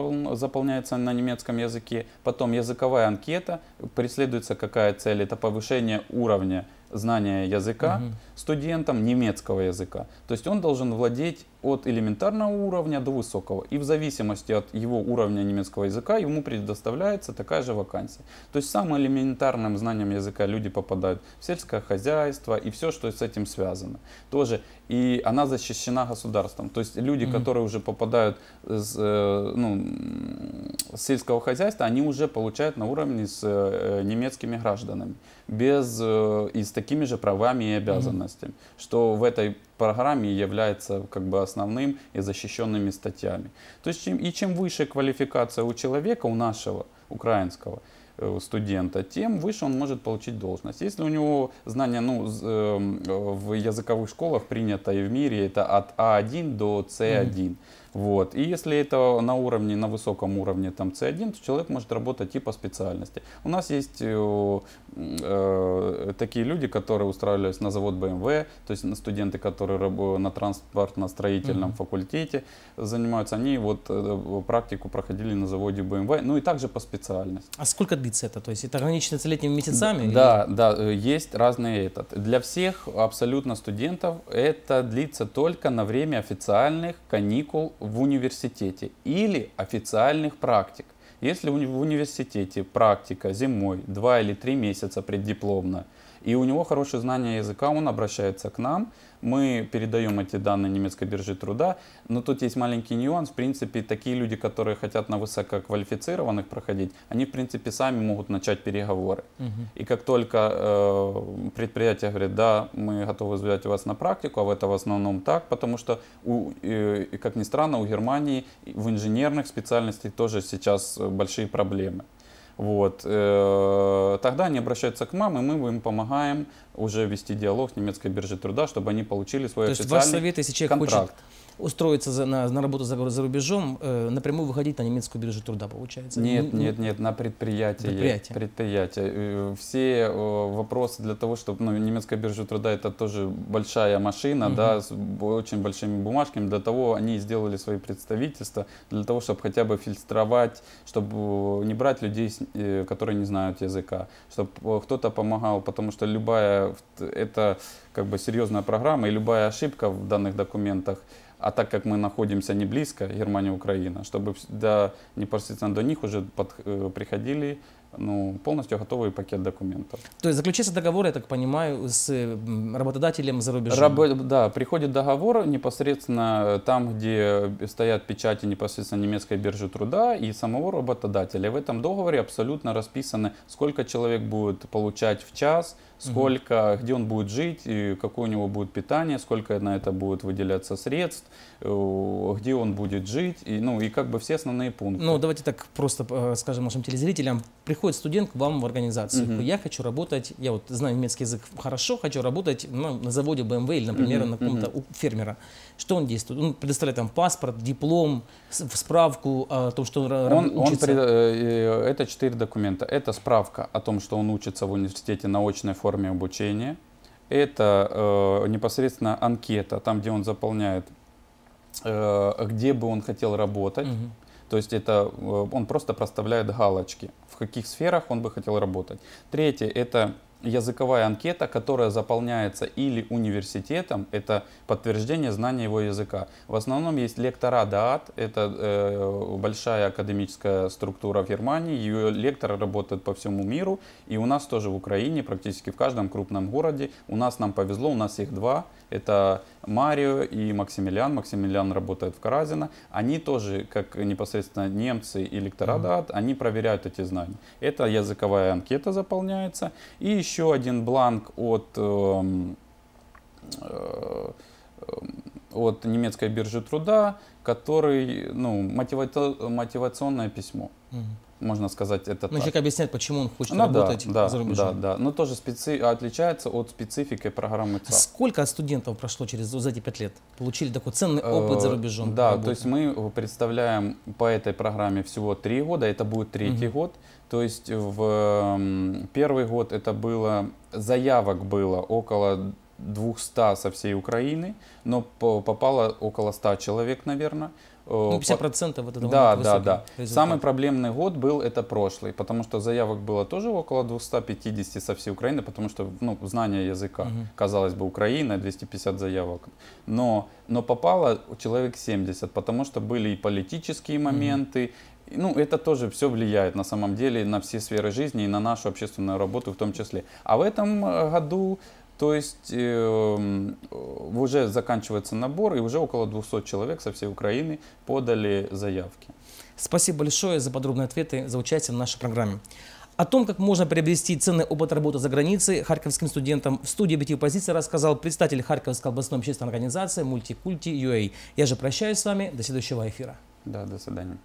Заполняется на немецком языке, потом языковая анкета, преследуется какая цель, это повышение уровня знания языка Мгм. студентам немецкого языка. То есть он должен владеть от элементарного уровня до высокого. И в зависимости от его уровня немецкого языка ему предоставляется такая же вакансия. То есть самым элементарным знанием языка люди попадают в сельское хозяйство и все, что с этим связано. Тоже. И она защищена государством. То есть люди, Мгм. которые уже попадают с, э, ну, с сельского хозяйства, они уже получают на уровне с э, немецкими гражданами. Без, э, и с такими же правами и обязанностями. Что в этой программе является как бы основным и защищенными статьями. То есть чем, и чем выше квалификация у человека, у нашего украинского э, студента, тем выше он может получить должность. Если у него знания ну, э, в языковых школах принято и в мире, это от А1 до С1. Вот. И если это на уровне, на высоком уровне там C1, то человек может работать и по специальности. У нас есть э, э, такие люди, которые устраивались на завод BMW, то есть на студенты, которые на транспортно-строительном Мгм. факультете занимаются, они вот э, практику проходили на заводе BMW, ну и также по специальности. А сколько длится это? То есть это ограничено летними месяцами? или- Да, да, э, есть разные этот. Для всех абсолютно студентов это длится только на время официальных каникул в университете или официальных практик. Если в университете практика зимой 2 или 3 месяца преддипломно, и у него хорошее знание языка, он обращается к нам, мы передаем эти данные немецкой бирже труда, но тут есть маленький нюанс. В принципе, такие люди, которые хотят на высококвалифицированных проходить, они, в принципе, сами могут начать переговоры. Мгм. И как только э, предприятие говорит, да, мы готовы взять вас на практику, а это в основном так, потому что, у, э, как ни странно, у Германии в инженерных специальностях тоже сейчас большие проблемы. Вот. э, Тогда они обращаются к нам, и мы им помогаем уже вести диалог с немецкой биржей труда, чтобы они получили свой То есть ваш официальный совет, если человек контракт. хочет устроиться за- на, на работу за, за рубежом, э, напрямую выходить на немецкую биржу труда, получается? Нет, Н- нет, нет, на предприятие. Предприятие. Предприятие. Э, Все э, вопросы для того, чтобы ну, немецкая биржа труда это тоже большая машина, Мгм. да, с очень большими бумажками. Для того они сделали свои представительства, для того, чтобы хотя бы фильтровать, чтобы не брать людей, э, которые не знают языка, чтобы кто-то помогал, потому что любая это как бы серьезная программа, и любая ошибка в данных документах а так как мы находимся не близко, Германия, Украина, чтобы до, непосредственно до них уже под- э, приходили ну, полностью готовый пакет документов. То есть заключается договор, я так понимаю, с м, работодателем за рубежом? Рабо- да, приходит договор непосредственно там, где стоят печати непосредственно немецкой биржи труда и самого работодателя. В этом договоре абсолютно расписано, сколько человек будет получать в час, сколько, где он будет жить, и какое у него будет питание, сколько на это будет выделяться средств, э, где он будет жить, и, ну и как бы все основные пункты. Ну, давайте так просто э, скажем нашим телезрителям. Приходит студент к вам в организацию. Мгм. Я хочу работать, я вот знаю немецкий язык хорошо, хочу работать ну, на заводе BMW или, например, Мгм, на каком-то у фермера. Что он действует? Он предоставляет там паспорт, диплом, справку о том, что он, Он, он учится. пред- э, это четыре документа. Это справка о том, что он учится в университете на очной форме обучения. Это э, непосредственно анкета, там, где он заполняет, э, где бы он хотел работать. Мгм. То есть это э, он просто проставляет галочки, в каких сферах он бы хотел работать. Третье – это языковая анкета, которая заполняется или университетом, это подтверждение знания его языка. В основном есть лектора ДААТ, это э, большая академическая структура в Германии, ее лекторы работают по всему миру, и у нас тоже в Украине, практически в каждом крупном городе. У нас нам повезло, у нас их два, это Марио и Максимилиан. Максимилиан работает в Каразино. Они тоже, как непосредственно немцы и лектора ДААТ, они проверяют эти знания. Это языковая анкета заполняется. И еще один бланк от, э, эм, от немецкой биржи труда, который, ну, мотивационное письмо. Мгм. Можно сказать, это Ну, так. человек объясняет, почему он хочет Ну да, работать да, за да, рубежом. да. Но тоже специ... отличается от специфики программы А ЦАП. Сколько студентов прошло через за эти пять лет? Получили такой ценный опыт за Э, рубежом? Да, работы? то есть мы представляем по этой программе всего три года, это будет третий Мгм. год. То есть в первый год это было, заявок было около 200 со всей Украины, но по- попало около 100 человек, наверное. Ну, э, 50% это довольно да, да, да. результат. Самый проблемный год был это прошлый, потому что заявок было тоже около 250 со всей Украины, потому что ну, знание языка, Мгм. казалось бы, Украина, 250 заявок. Но, но попало человек 70, потому что были и политические моменты, и, ну, это тоже все влияет на самом деле на все сферы жизни и на нашу общественную работу в том числе. А в этом э, году, то есть э, м, э, уже заканчивается набор, и уже около 200 человек со всей Украины подали заявки. Спасибо большое за подробные ответы, за участие в нашей программе. О том, как можно приобрести ценный опыт работы за границей харьковским студентам, в студии «Объектив позиции» рассказал представитель Харьковской областной общественной организации «Мультикульти UA». Я же прощаюсь с вами. До следующего эфира. Да, до свидания.